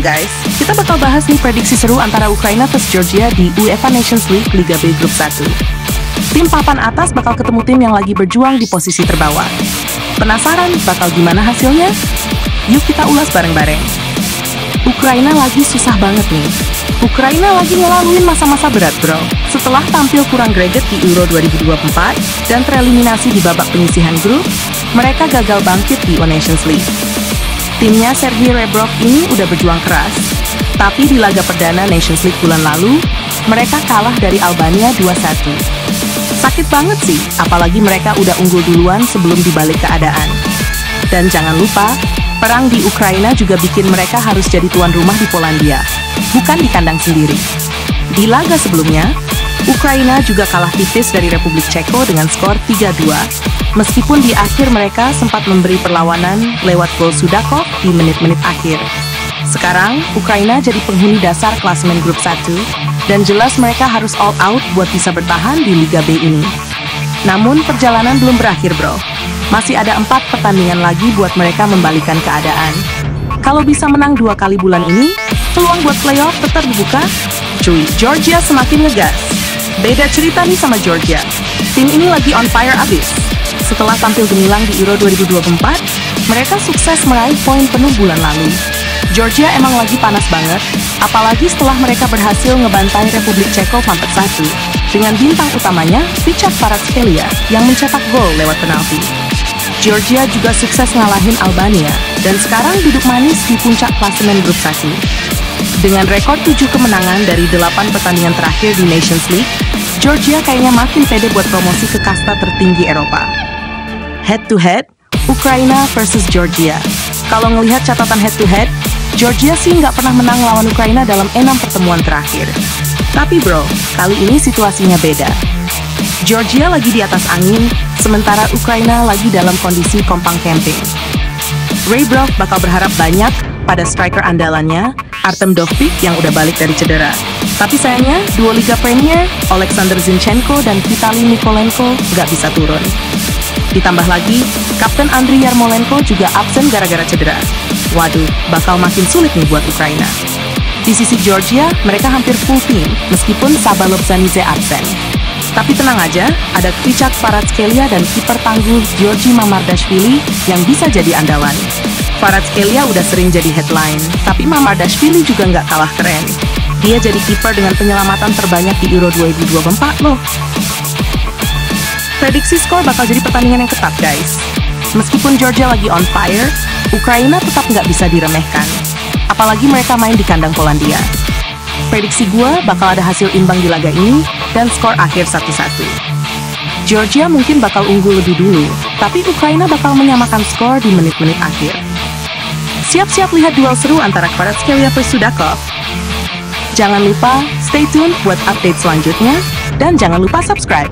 guys, kita bakal bahas nih prediksi seru antara Ukraina vs Georgia di UEFA Nations League Liga B Grup 1. Tim papan atas bakal ketemu tim yang lagi berjuang di posisi terbawah. Penasaran bakal gimana hasilnya? Yuk kita ulas bareng-bareng. Ukraina lagi susah banget nih. Ukraina lagi ngelaluin masa-masa berat bro. Setelah tampil kurang greget di Euro 2024 dan tereliminasi di babak penyisihan grup, mereka gagal bangkit di O Nations League. Timnya Sergei Rebrov ini udah berjuang keras, tapi di laga perdana Nations League bulan lalu, mereka kalah dari Albania 2-1. Sakit banget sih, apalagi mereka udah unggul duluan sebelum dibalik keadaan. Dan jangan lupa, perang di Ukraina juga bikin mereka harus jadi tuan rumah di Polandia, bukan di kandang sendiri. Di laga sebelumnya, Ukraina juga kalah tipis dari Republik Ceko dengan skor 3-2 Meskipun di akhir mereka sempat memberi perlawanan lewat gol Sudakov di menit-menit akhir. Sekarang, Ukraina jadi penghuni dasar klasemen grup 1, dan jelas mereka harus all out buat bisa bertahan di Liga B ini. Namun, perjalanan belum berakhir bro. Masih ada empat pertandingan lagi buat mereka membalikan keadaan. Kalau bisa menang dua kali bulan ini, peluang buat playoff tetap dibuka. Cuy, Georgia semakin ngegas. Beda cerita nih sama Georgia. Tim ini lagi on fire abis. Setelah tampil gemilang di Euro 2024, mereka sukses meraih poin penuh bulan lalu. Georgia emang lagi panas banget, apalagi setelah mereka berhasil ngebantai Republik Ceko 4-1 dengan bintang utamanya Vichak Kvaratskhelia yang mencetak gol lewat penalti. Georgia juga sukses ngalahin Albania dan sekarang duduk manis di puncak klasemen grup 1. Dengan rekor 7 kemenangan dari 8 pertandingan terakhir di Nations League, Georgia kayaknya makin pede buat promosi ke kasta tertinggi Eropa head to head, Ukraina versus Georgia. Kalau ngelihat catatan head to head, Georgia sih nggak pernah menang lawan Ukraina dalam enam pertemuan terakhir. Tapi bro, kali ini situasinya beda. Georgia lagi di atas angin, sementara Ukraina lagi dalam kondisi kompang camping. Ray Brock bakal berharap banyak pada striker andalannya, Artem Dovbyk yang udah balik dari cedera. Tapi sayangnya, dua Liga Premier, Alexander Zinchenko dan Vitaly Nikolenko nggak bisa turun. Ditambah lagi, Kapten Andriy Yarmolenko juga absen gara-gara cedera. Waduh, bakal makin sulit nih buat Ukraina. Di sisi Georgia, mereka hampir full team, meskipun Sabalov Zanize absen. Tapi tenang aja, ada Kvichak Paratskelia dan kiper tangguh Georgi Mamardashvili yang bisa jadi andalan. Paratskelia udah sering jadi headline, tapi Mamardashvili juga nggak kalah keren. Dia jadi kiper dengan penyelamatan terbanyak di Euro 2024 loh. Prediksi skor bakal jadi pertandingan yang ketat, guys. Meskipun Georgia lagi on fire, Ukraina tetap nggak bisa diremehkan. Apalagi mereka main di kandang Polandia. Prediksi gue bakal ada hasil imbang di laga ini dan skor akhir 1-1. Georgia mungkin bakal unggul lebih dulu, tapi Ukraina bakal menyamakan skor di menit-menit akhir. Siap-siap lihat duel seru antara Kvaratskhelia vs Sudakov. Jangan lupa stay tune buat update selanjutnya, dan jangan lupa subscribe.